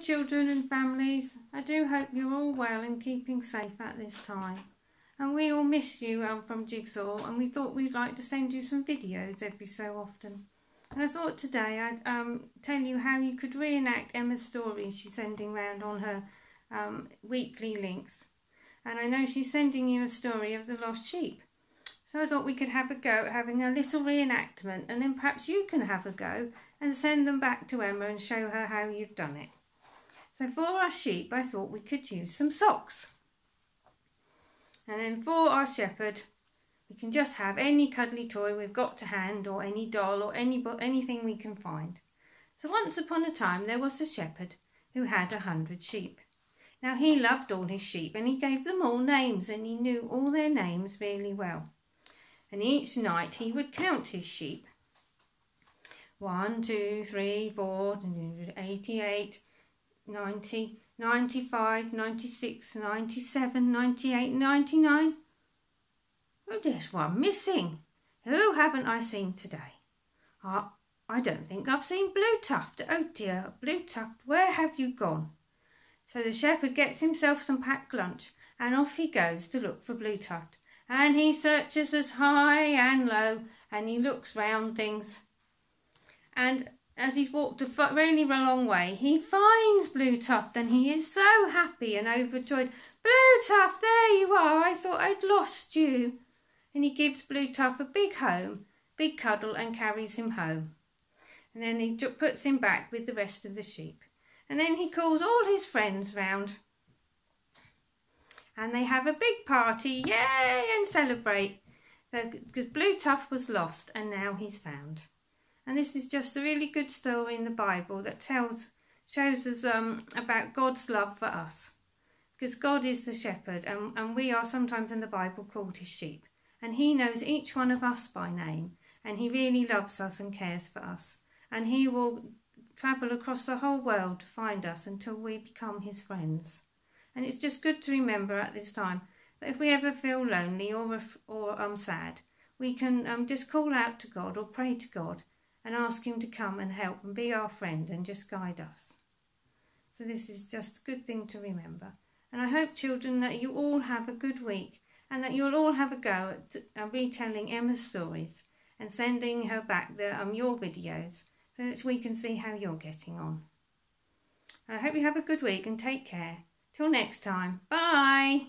Children and families. I do hope you're all well and keeping safe at this time. And we all miss you um, from Jigsaw and we thought we'd like to send you some videos every so often. And I thought today I'd um, tell you how you could reenact Emma's story she's sending round on her um, weekly links. And I know she's sending you a story of the lost sheep. So I thought we could have a go at having a little reenactment and then perhaps you can have a go and send them back to Emma and show her how you've done it. So for our sheep, I thought we could use some socks. And then for our shepherd, we can just have any cuddly toy we've got to hand or any doll or any anything we can find. So once upon a time there was a shepherd who had a hundred sheep. Now he loved all his sheep and he gave them all names and he knew all their names really well. And each night he would count his sheep 1, 2, 3, 4, 88, 90, 95, 96, 97, 98, 99. Oh, there's one missing. Who haven't I seen today? I, I don't think I've seen Blue Tuft. Oh dear, Blue Tuft, where have you gone? So the shepherd gets himself some packed lunch and off he goes to look for Blue Tuft. And he searches as high and low and he looks round things and as he's walked a really long way, he finds Blue Tuft and he is so happy and overjoyed. Blue Tuft, there you are. I thought I'd lost you. And he gives Blue Tuft a big home, big cuddle and carries him home. And then he puts him back with the rest of the sheep. And then he calls all his friends round. And they have a big party, yay, and celebrate. Because Blue Tuft was lost and now he's found. And this is just a really good story in the Bible that tells, shows us um, about God's love for us. Because God is the shepherd and, and we are sometimes in the Bible called his sheep. And he knows each one of us by name. And he really loves us and cares for us. And he will travel across the whole world to find us until we become his friends. And it's just good to remember at this time that if we ever feel lonely or, or um, sad, we can um, just call out to God or pray to God and ask him to come and help and be our friend and just guide us. So this is just a good thing to remember. And I hope, children, that you all have a good week and that you'll all have a go at uh, retelling Emma's stories and sending her back the, um, your videos so that we can see how you're getting on. And I hope you have a good week and take care. Till next time. Bye.